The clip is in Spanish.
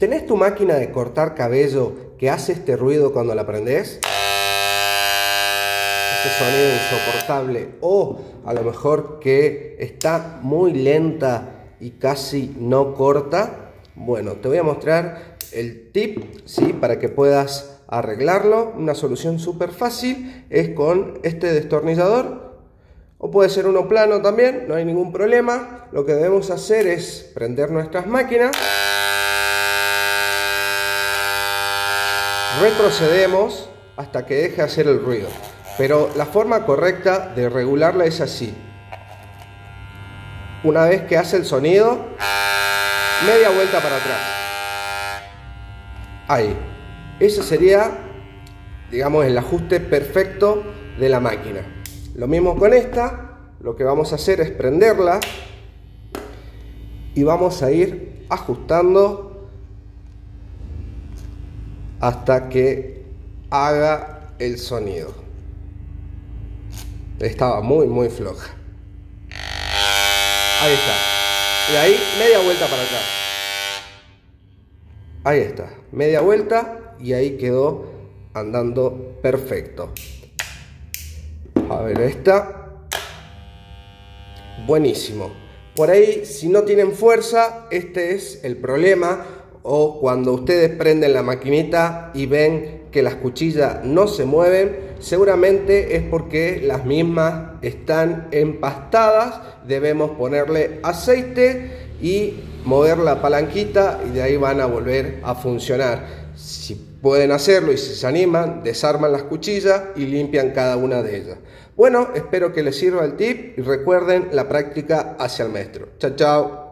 ¿Tenés tu máquina de cortar cabello que hace este ruido cuando la prendes? Este sonido insoportable. O a lo mejor que está muy lenta y casi no corta. Bueno, te voy a mostrar el tip, ¿sí? Para que puedas arreglarlo. Una solución súper fácil es con este destornillador. O puede ser uno plano también, no hay ningún problema. Lo que debemos hacer es prender nuestras máquinas. Retrocedemos hasta que deje de hacer el ruido. Pero la forma correcta de regularla es así. Una vez que hace el sonido, media vuelta para atrás. Ahí. Ese sería, digamos, el ajuste perfecto de la máquina. Lo mismo con esta. Lo que vamos a hacer es prenderla y vamos a ir ajustando hasta que haga el sonido. Estaba muy, muy floja. Ahí está. Y ahí media vuelta para atrás. Ahí está. Media vuelta y ahí quedó andando perfecto. A ver esta. Buenísimo. Por ahí, si no tienen fuerza, este es el problema o cuando ustedes prenden la maquinita y ven que las cuchillas no se mueven, seguramente es porque las mismas están empastadas, debemos ponerle aceite y mover la palanquita y de ahí van a volver a funcionar. Si pueden hacerlo y si se animan, desarman las cuchillas y limpian cada una de ellas. Bueno, espero que les sirva el tip y recuerden la práctica hacia el maestro. Chao, chao.